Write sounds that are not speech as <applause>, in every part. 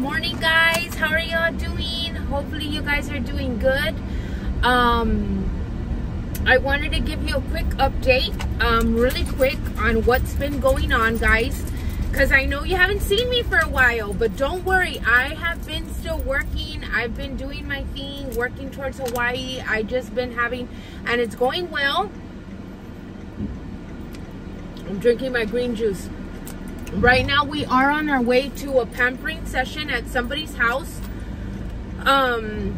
morning guys. How are y'all doing? Hopefully you guys are doing good. Um i wanted to give you a quick update um really quick on what's been going on guys because i know you haven't seen me for a while but don't worry. I have been still working. I've been doing my thing working towards hawaii. I just been having and it's going well. I'm drinking my green juice right now we are on our way to a pampering session at somebody's house. Um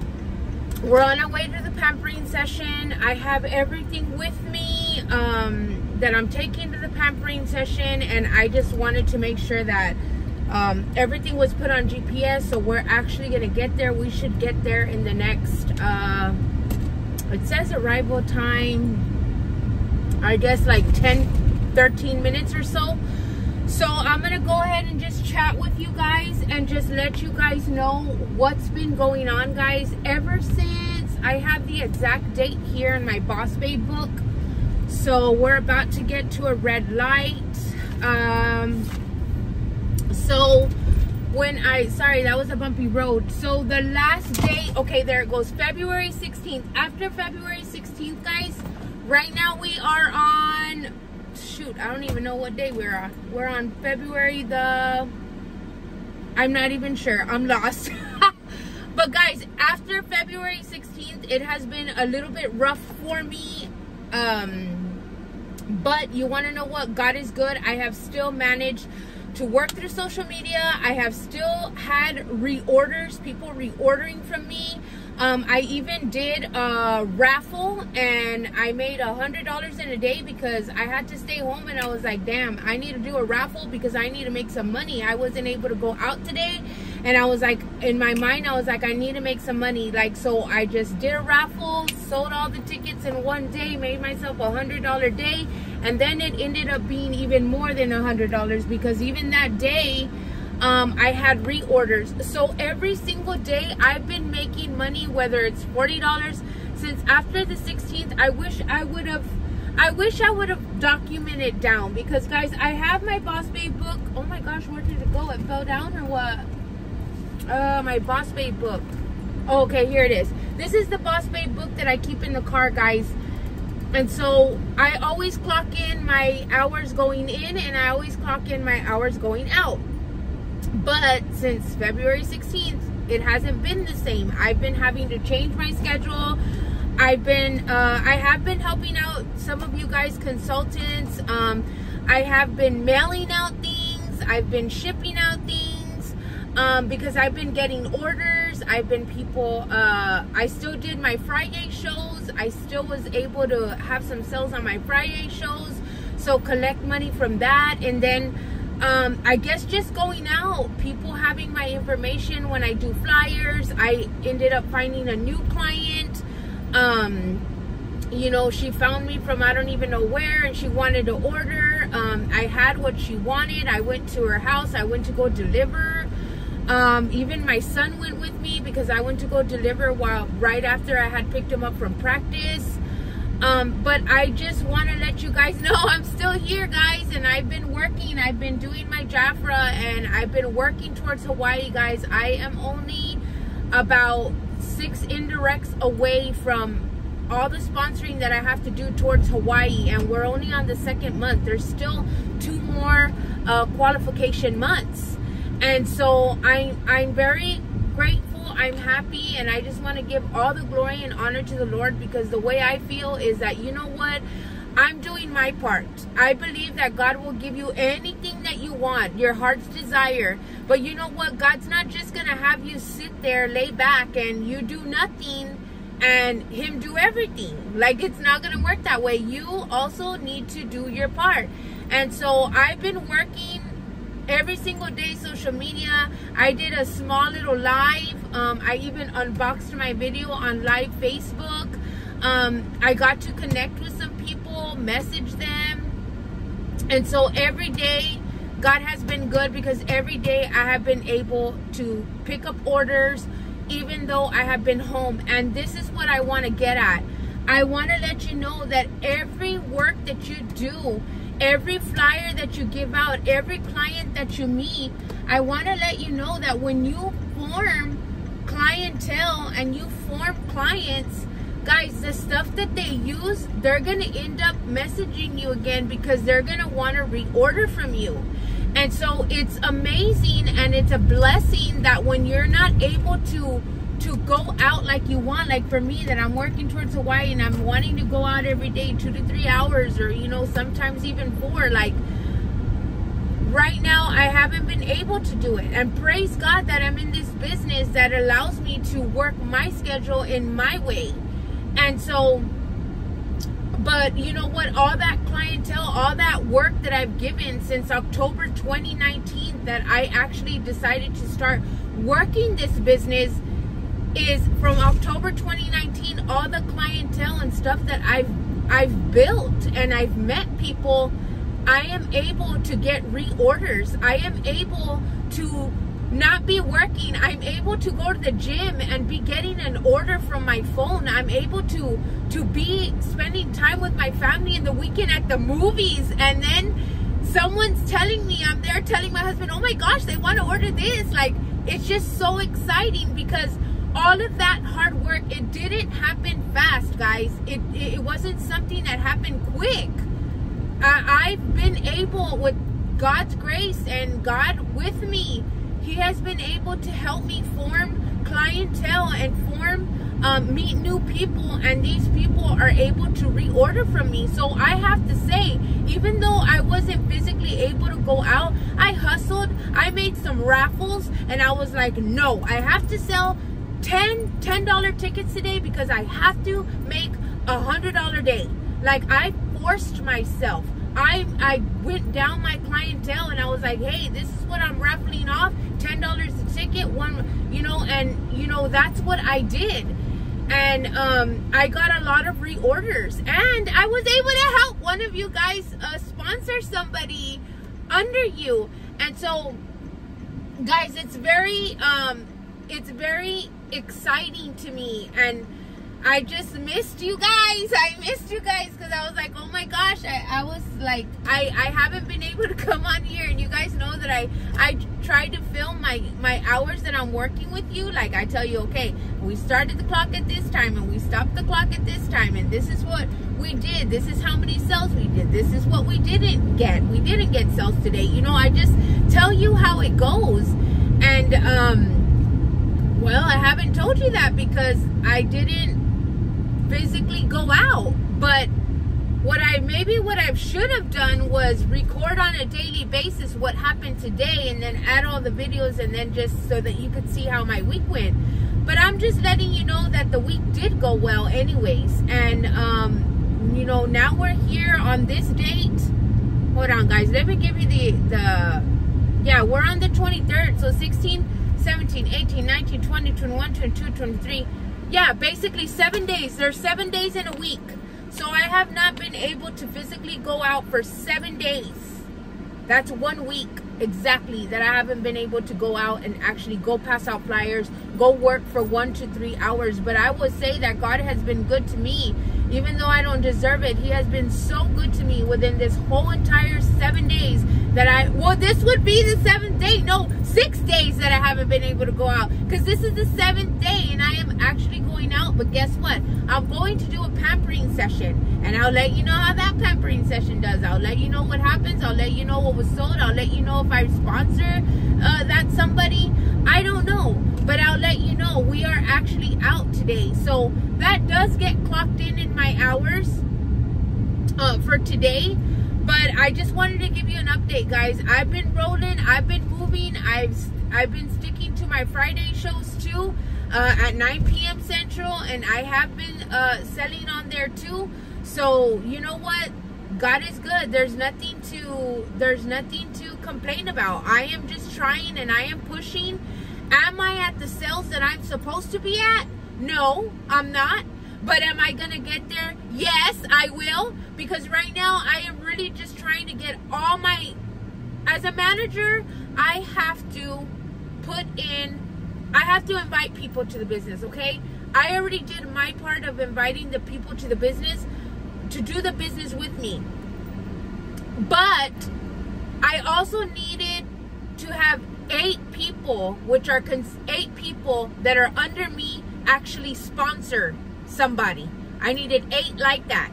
we're on our way to the pampering session. I have everything with me um that i'm taking to the pampering session and i just wanted to make sure that um, everything was put on gps so we're actually gonna get there. We should get there in the next uh it says arrival time i guess like 10 13 minutes or so so i'm gonna go ahead and just chat with you guys and just let you guys know what's been going on guys. Ever since i have the exact date here in my boss babe book. So we're about to get to a red light. Um so when i sorry that was a bumpy road. So the last day okay there it goes. February 16th after february 16th guys right now we are on shoot, I don't even know what day we're on. We're on February the, I'm not even sure. I'm lost. <laughs> but guys, after February 16th, it has been a little bit rough for me. Um, but you want to know what? God is good. I have still managed to work through social media. I have still had reorders, people reordering from me. Um, I even did a raffle and I made a hundred dollars in a day because I had to stay home and I was like, damn, I need to do a raffle because I need to make some money. I wasn't able to go out today and I was like, in my mind, I was like, I need to make some money. Like, so I just did a raffle, sold all the tickets in one day, made myself a hundred dollar day. And then it ended up being even more than a hundred dollars because even that day, um, I had reorders. So every single day I've been making money, whether it's $40 since after the 16th. I wish I would have, I wish I would have documented down because guys, I have my Boss Babe book. Oh my gosh, where did it go? It fell down or what? Uh, my Boss Babe book. Oh, okay, here it is. This is the Boss Babe book that I keep in the car, guys. And so I always clock in my hours going in and I always clock in my hours going out. But since February 16th, it hasn't been the same. I've been having to change my schedule. I've been, uh, I have been helping out some of you guys consultants. Um, I have been mailing out things. I've been shipping out things um, because I've been getting orders. I've been people, uh, I still did my Friday shows. I still was able to have some sales on my Friday shows. So collect money from that. And then um, I guess just going out, people having my information when I do flyers. I ended up finding a new client. Um, you know, she found me from I don't even know where and she wanted to order. Um, I had what she wanted. I went to her house. I went to go deliver. Um, even my son went with me because I went to go deliver while right after I had picked him up from practice. Um, but I just want to let you guys <laughs> know I'm still here, guys, and I've been working. I've been doing my Jafra, and I've been working towards Hawaii, guys. I am only about six indirects away from all the sponsoring that I have to do towards Hawaii, and we're only on the second month. There's still two more uh, qualification months, and so I, I'm very grateful I'm happy and I just want to give all the glory and honor to the Lord because the way I feel is that, you know what? I'm doing my part. I believe that God will give you anything that you want, your heart's desire. But you know what? God's not just going to have you sit there, lay back, and you do nothing and Him do everything. Like, it's not going to work that way. You also need to do your part. And so I've been working every single day social media i did a small little live. Um, i even unboxed my video on live facebook. Um, i got to connect with some people message them. And so every day god has been good because every day i have been able to pick up orders even though i have been home. And this is what i want to get at. I want to let you know that every work that you do every flyer that you give out, every client that you meet, I want to let you know that when you form clientele and you form clients, guys, the stuff that they use, they're going to end up messaging you again because they're going to want to reorder from you. And so it's amazing and it's a blessing that when you're not able to to go out like you want. Like for me that i'm working towards hawaii and i'm wanting to go out every day two to three hours or you know sometimes even four. Like right now i haven't been able to do it. And praise god that i'm in this business that allows me to work my schedule in my way. And so but you know what? All that clientele all that work that i've given since october 2019 that i actually decided to start working this business is from october 2019 all the clientele and stuff that i've i've built and i've met people i am able to get reorders. I am able to not be working. I'm able to go to the gym and be getting an order from my phone. I'm able to to be spending time with my family in the weekend at the movies. And then someone's telling me i'm there telling my husband oh my gosh they want to order this. Like it's just so exciting because all of that hard work it didn't happen fast guys. It it, wasn't something that happened quick. I, i've been able with god's grace and god with me he has been able to help me form clientele and form um, meet new people and these people are able to reorder from me. So i have to say even though i wasn't physically able to go out i hustled i made some raffles and i was like no i have to sell 10 $10 tickets today because i have to make a hundred dollar day like i forced myself I I went down my clientele and I was like, hey, this is what I'm raffling off. Ten dollars a ticket, one you know, and you know, that's what I did. And um, I got a lot of reorders. And I was able to help one of you guys uh, sponsor somebody under you. And so guys, it's very um it's very exciting to me and I just missed you guys. I missed you guys because I was like, oh my gosh, I, I was like, I, I haven't been able to <laughs> come on here. And you guys know that I, I try to film my, my hours that I'm working with you. Like I tell you, okay, we started the clock at this time and we stopped the clock at this time. And this is what we did. This is how many sales we did. This is what we didn't get. We didn't get sales today. You know, I just tell you how it goes. And, um, well, I haven't told you that because I didn't physically go out. But what I maybe what I should have done was record on a daily basis what happened today and then add all the videos and then just so that you could see how my week went. But I'm just letting you know that the week did go well anyways. And um, you know, now we're here on this date. Hold on guys, let me give you the the yeah, we're on the 23rd. So 16, 17, 18, 19, 20, 21, 22, 23 yeah, basically seven days. There's seven days in a week. So I have not been able to physically go out for seven days. That's one week exactly that I haven't been able to go out and actually go pass out flyers, go work for one to three hours. But I would say that God has been good to me. Even though I don't deserve it, He has been so good to me within this whole entire seven days that I, well, this would be the seventh day. No, six days that I haven't been able to go out. Because this is the seventh day and I am actually going out. But guess what? I'm going to do a pampering session. And I'll let you know how that pampering session does. I'll let you know what happens. I'll let you know what was sold. I'll let you know if I sponsor uh, that somebody. I don't know. But I'll let you know. We are actually out today. So that does get clocked in in my hours uh, for today but I just wanted to give you an update, guys. I've been rolling. I've been moving. I've I've been sticking to my Friday shows too uh, at 9 p.m. Central, and I have been uh, selling on there too. So you know what? God is good. There's nothing to there's nothing to complain about. I am just trying and I am pushing. Am I at the sales that I'm supposed to be at? No, I'm not. But am I going to get there? Yes, I will. Because right now I am really just trying to get all my, as a manager, I have to put in, I have to invite people to the business, okay? I already did my part of inviting the people to the business to do the business with me. But I also needed to have eight people, which are eight people that are under me, actually sponsor somebody. I needed eight like that.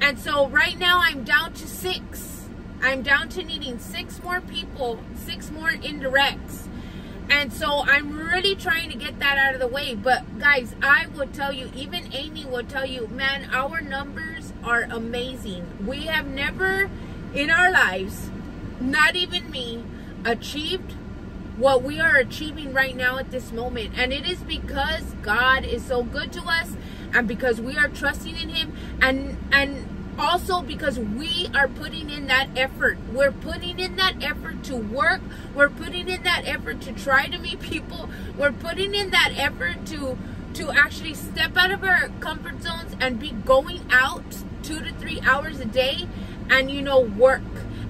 And so right now I'm down to six. I'm down to needing six more people, six more indirects. And so I'm really trying to get that out of the way. But guys, I will tell you, even Amy will tell you, man, our numbers are amazing. We have never in our lives, not even me, achieved what we are achieving right now at this moment. And it is because God is so good to us and because we are trusting in him and and also because we are putting in that effort. We're putting in that effort to work. We're putting in that effort to try to meet people. We're putting in that effort to to actually step out of our comfort zones and be going out 2 to 3 hours a day and you know work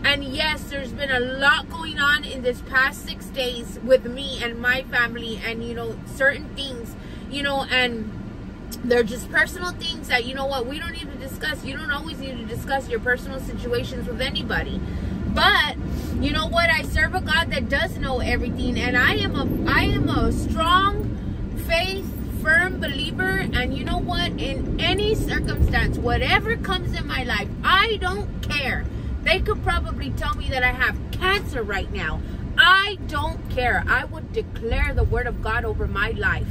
and yes, there's been a lot going on in this past six days with me and my family and, you know, certain things, you know, and they're just personal things that, you know what, we don't need to discuss. You don't always need to discuss your personal situations with anybody. But, you know what, I serve a God that does know everything. And I am a, I am a strong faith firm believer and you know what in any circumstance whatever comes in my life i don't care they could probably tell me that I have cancer right now. I don't care. I would declare the word of God over my life.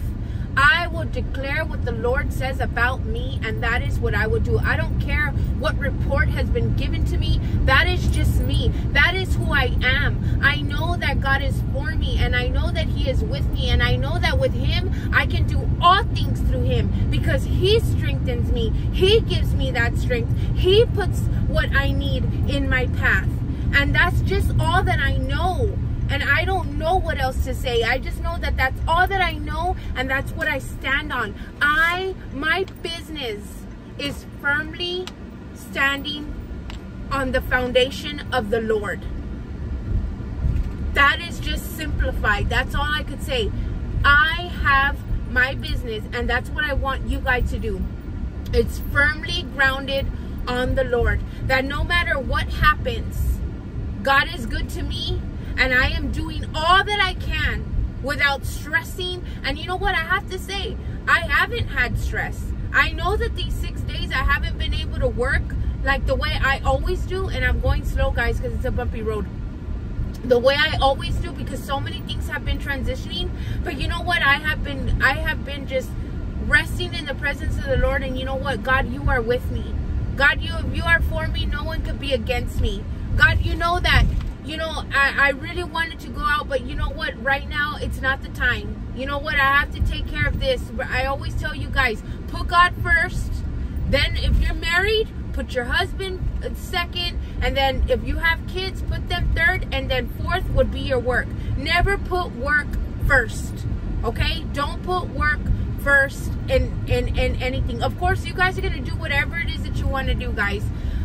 I will declare what the Lord says about me, and that is what I will do. I don't care what report has been given to me. That is just me. That is who I am. I know that God is for me, and I know that He is with me, and I know that with Him, I can do all things through Him because He strengthens me. He gives me that strength. He puts what I need in my path. And that's just all that I know. And I don't know what else to say. I just know that that's all that I know and that's what I stand on. I, my business is firmly standing on the foundation of the Lord. That is just simplified. That's all I could say. I have my business and that's what I want you guys to do. It's firmly grounded on the Lord. That no matter what happens, God is good to me and I am doing all that I can without stressing. And you know what? I have to say, I haven't had stress. I know that these six days I haven't been able to work like the way I always do. And I'm going slow, guys, because it's a bumpy road. The way I always do because so many things have been transitioning. But you know what? I have been, I have been just resting in the presence of the Lord. And you know what? God, you are with me. God, you, you are for me, no one could be against me. God, you know that you know, I, I really wanted to go out, but you know what? Right now, it's not the time. You know what? I have to take care of this. I always tell you guys, put God first. Then if you're married, put your husband second. And then if you have kids, put them third. And then fourth would be your work. Never put work first. Okay? Don't put work first in, in, in anything. Of course, you guys are going to do whatever it is that you want to do, guys.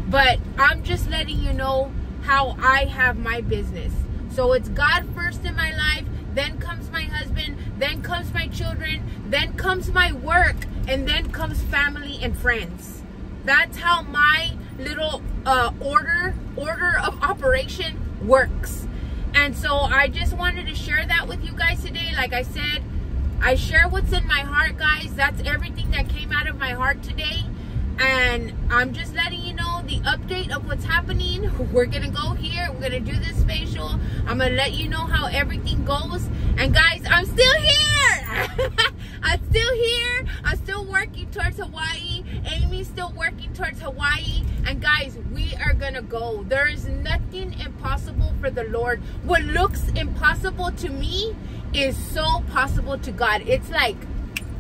But I'm just letting you know how I have my business. So it's God first in my life, then comes my husband, then comes my children, then comes my work, and then comes family and friends. That's how my little uh, order order of operation works. And so I just wanted to share that with you guys today. Like I said, I share what's in my heart, guys. That's everything that came out of my heart today and I'm just letting you know the update of what's happening. <laughs> We're gonna go here, we're gonna do this facial. I'm gonna let you know how everything goes. And guys, I'm still here. <laughs> I'm still here. I'm still working towards Hawaii. Amy's still working towards Hawaii. And guys, we are gonna go. There is nothing impossible for the Lord. What looks impossible to me is so possible to God. It's like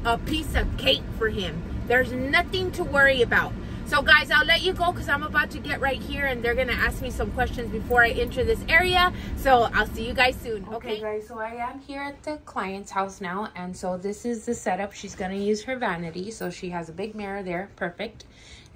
a piece of cake for him. There's nothing to worry about. So guys, I'll let you go because I'm about to get right here and they're going to ask me some questions before I enter this area. So I'll see you guys soon. Okay. okay guys, so I am here at the client's house now. And so this is the setup. She's going to use her vanity. So she has a big mirror there. Perfect.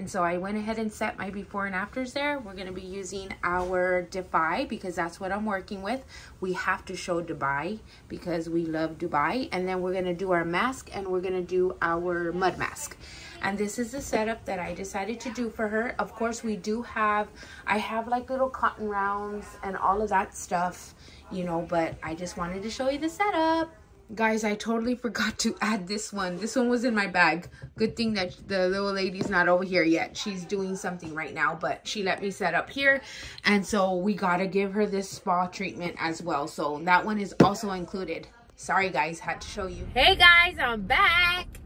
And so I went ahead and set my before and afters there. We're going to be using our Defy because that's what I'm working with. We have to show Dubai because we love Dubai. And then we're going to do our mask and we're going to do our mud mask. And this is the setup that I decided to do for her. Of course, we do have, I have like little cotton rounds and all of that stuff, you know, but I just wanted to show you the setup. Guys, I totally <laughs> forgot to add this one. This one was in my bag. Good thing that the little lady's not over here yet. She's doing something right now, but she let me set up here. And so we got to give her this spa treatment as well. So that one is also included. Sorry, guys. Had to show you. Hey, guys. I'm back.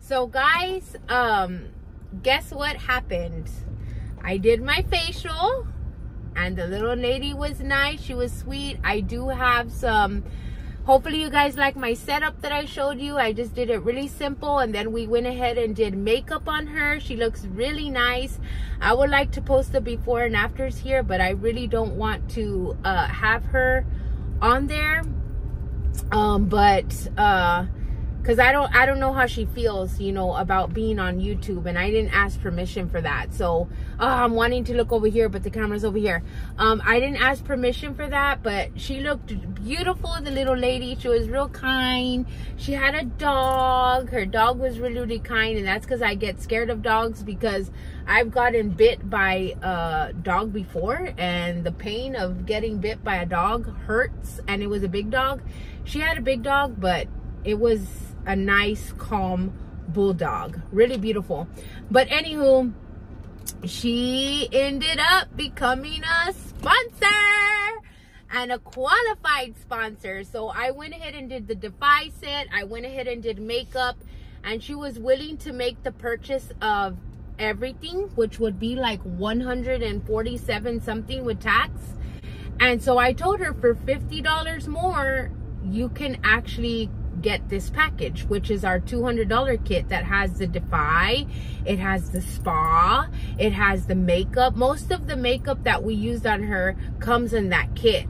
So, guys, um, guess what happened? I did my facial and the little lady was nice. She was sweet. I do have some hopefully you guys like my setup that I showed you. I just did it really simple and then we went ahead and did makeup on her. She looks really nice. I would like to post the before and afters here, but I really don't want to uh, have her on there. Um, but uh, because I don't I don't know how she feels, you know, about being on YouTube, and I didn't ask permission for that. So uh, I'm wanting to look over here, but the camera's over here. Um, I didn't ask permission for that, but she looked beautiful. The little lady, she was real kind. She had a dog. Her dog was really really kind, and that's because I get scared of dogs because I've gotten bit by a dog before, and the pain of getting bit by a dog hurts. And it was a big dog. She had a big dog, but it was a nice, calm bulldog. Really beautiful. But anywho, she ended up becoming a sponsor and a qualified sponsor. So I went ahead and did the Defy set. I went ahead and did makeup and she was willing to make the purchase of everything, which would be like 147 something with tax. And so I told her for $50 more, you can actually get this package, which is our $200 kit that has the Defy, it has the spa, it has the makeup. Most of the makeup that we used on her comes in that kit.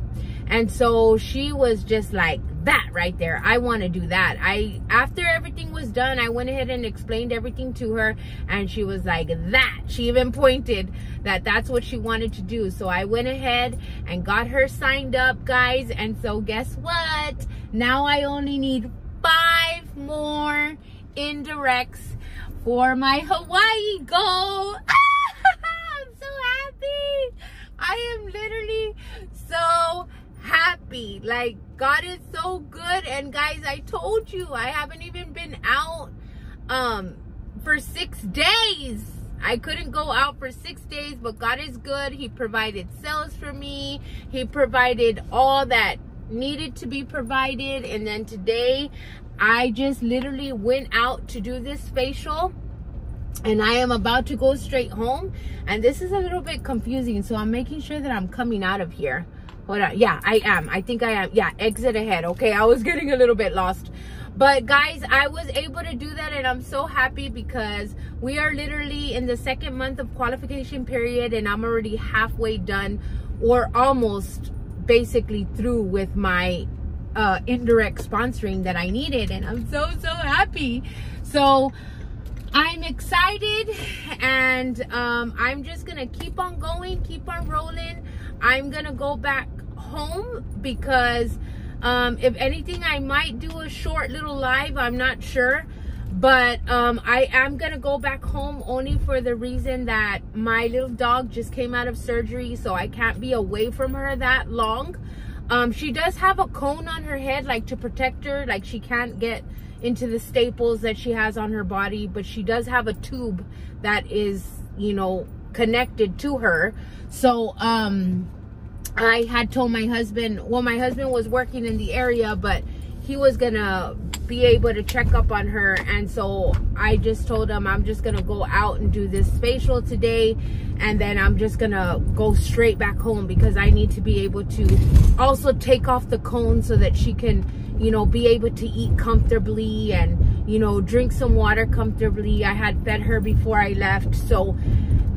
And so she was just like, that right there. I want to do that. I after everything was done i went ahead and explained everything to her and she was like that. She even <laughs> pointed that that's what she wanted to do. So i went ahead and got her signed up guys. And so guess what? Now i only need more indirects for my Hawaii goal. <laughs> I'm so happy. I am literally so happy. Like, God is so good. And guys, I told you, I haven't even been out um, for six days. I couldn't go out for six days, but God is good. He provided sales for me. He provided all that needed to be provided. And then today, I just literally went out to do this facial and I am about to go straight home. And this is a little bit confusing. So I'm making sure that I'm coming out of here. Hold on. Yeah, I am. I think I am. Yeah, exit ahead. Okay, I was <laughs> getting a little bit lost. But guys, I was able to do that and I'm so happy because we are literally in the second month of qualification period and I'm already halfway done or almost basically through with my uh, indirect sponsoring that I needed. And I'm so, so happy. So I'm excited and um, I'm just going to keep on going, keep on rolling. I'm going to go back home because um, if anything, I might do a short little live. I'm not sure but um, I am gonna go back home only for the reason that my little dog just came out of surgery so I can't be away from her that long um, she does have a cone on her head like to protect her. Like she can't get into the staples that she has on her body but she does have a tube that is you know connected to her. So um I had told my husband well my husband was working in the area but he was gonna be able to check up on her. And so I just told him I'm just gonna go out and do this facial today and then I'm just gonna go straight back home because I need to be able to also take off the cone so that she can you know be able to eat comfortably and you know drink some water comfortably. I had fed her before I left so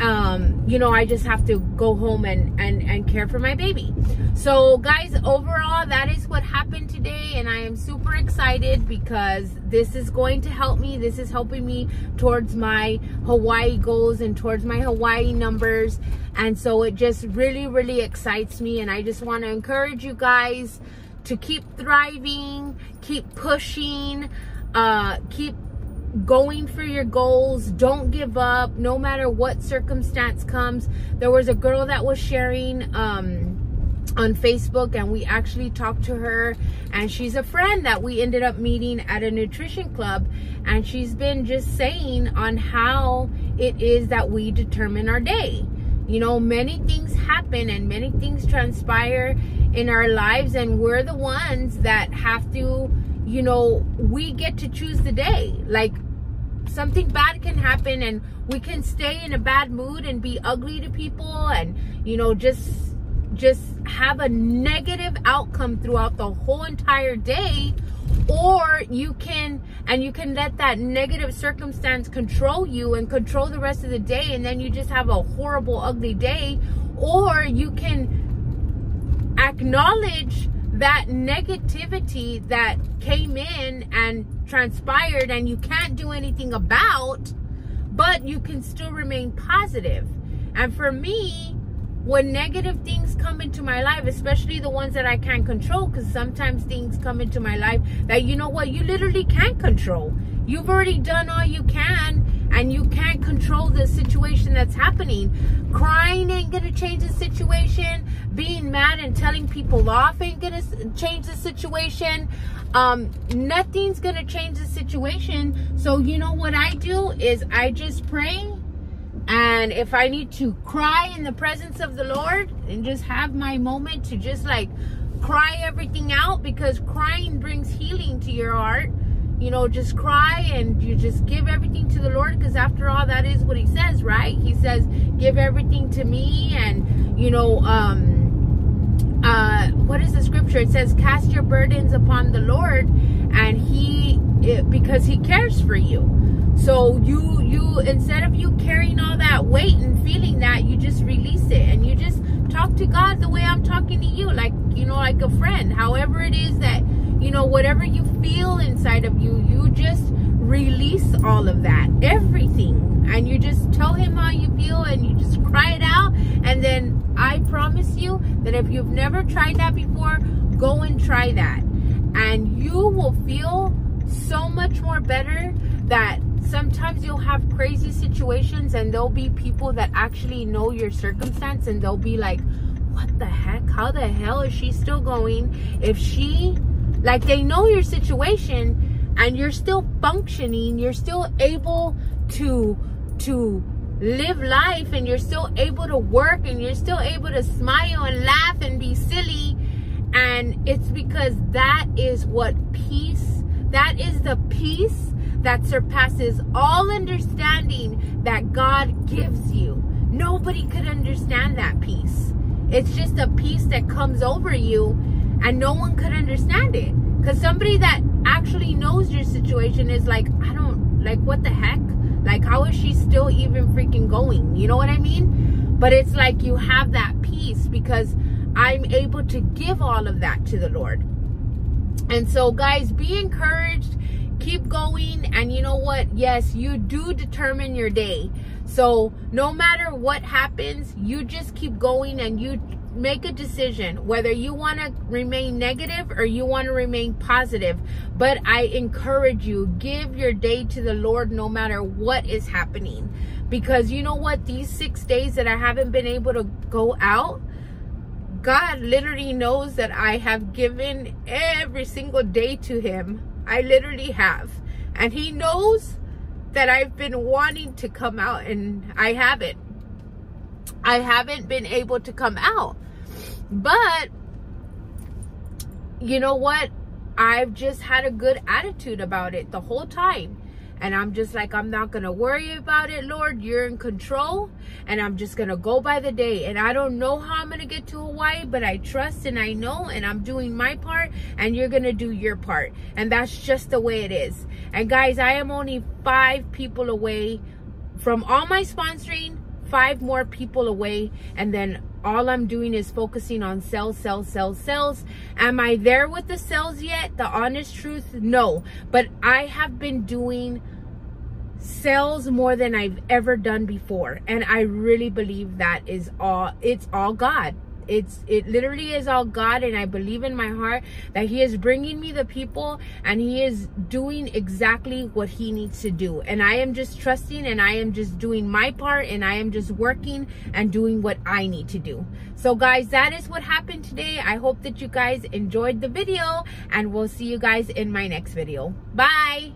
um, you know, I just have to go home and, and, and care for my baby. So guys, overall, that is what happened today. And I am super excited because this is going to help me. This is helping me towards my Hawaii goals and towards my Hawaii numbers. And so it just really, really excites me. And I just want to encourage you guys to keep thriving, keep pushing, uh, keep going for your goals. Don't give up. No matter what circumstance comes. There was a girl that was sharing um on Facebook and we actually talked to her. And she's a friend that we ended up meeting at a nutrition club. And she's been just saying on how it is that we determine our day. You know many things happen and many things transpire in our lives and we're the ones that have to you know we get to choose the day. Like something bad can happen and we can stay in a bad mood and be ugly to people and you know just just have a negative outcome throughout the whole entire day. Or you can and you can let that negative circumstance control you and control the rest of the day and then you just have a horrible ugly day. Or you can acknowledge that negativity that came in and transpired and you can't do anything about, but you can still remain positive. And for me, when negative things come into my life, especially the ones that I can't control, because sometimes things come into my life that you know what, you literally can't control. You've already done all you can and you can't control the situation that's happening. Crying ain't gonna change the situation. Being mad and telling people off ain't gonna change the situation. Um, nothing's gonna change the situation. So you know what I do is I just pray and if I need to cry in the presence of the Lord and just have my moment to just like cry everything out because crying brings healing to your heart you know, just cry and you just give everything to the Lord because after all, that is what he says, right? He says, give everything to me and, you know, um, uh, what is the scripture? It says, cast your burdens upon the Lord and he, it, because he cares for you. So you, you, instead of you carrying all that weight and feeling that, you just release it and you just talk to God the way I'm talking to you, like, you know, like a friend, however it is that you know, whatever you feel inside of you, you just release all of that, everything. And you just tell him how you feel and you just cry it out. And then I promise you that if you've never tried that before, go and try that. And you will feel so much more better that sometimes you'll have crazy situations and there'll be people that actually know your circumstance and they'll be like, what the heck? How the hell is she still going? If she like they know your situation and you're still functioning, you're still able to to live life and you're still able to work and you're still able to smile and laugh and be silly and it's because that is what peace that is the peace that surpasses all understanding that God gives you. Nobody could understand that peace. It's just a peace that comes over you and no one could understand it. Because somebody that actually knows your situation is like i don't like what the heck? Like how is she still even freaking going? You know what i mean? But it's like you have that peace because i'm able to give all of that to the lord. And so guys be encouraged. Keep going. And you know what? Yes you do determine your day. So no matter what happens you just keep going and you make a decision whether you want to remain negative or you want to remain positive but i encourage you give your day to the lord no matter what is happening. Because you know what? These six days that i haven't been able to go out god literally knows that i have given every single day to him. I literally have. And he knows that i've been wanting to come out and i haven't. I haven't been able to come out. But you know what? I've just had a good attitude about it the whole time. And I'm just like, I'm not going to worry about it, Lord. You're in control. And I'm just going to go by the day. And I don't know how I'm going to get to Hawaii, but I trust and I know. And I'm doing my part. And you're going to do your part. And that's just the way it is. And guys, I am only five people away from all my sponsoring five more people away and then all I'm doing is focusing on sales, sales, sales, sales. Am I there with the sales yet? The honest truth, no. But I have been doing sales more than I've ever done before. And I really believe that is all, it's all God it's it literally is all god and i believe in my heart that he is bringing me the people and he is doing exactly what he needs to do. And i am just trusting and i am just doing my part and i am just working and doing what i need to do. So guys that is what happened today. I hope that you guys enjoyed the video and we'll see you guys in my next video. Bye